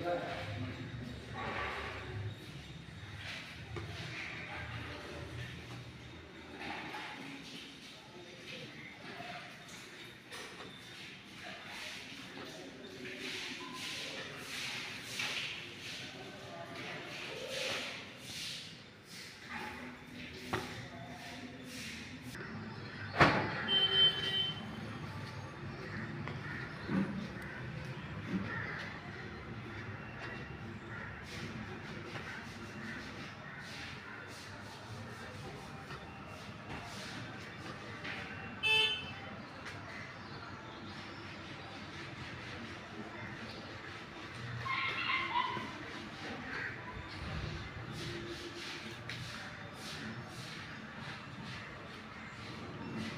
Yeah.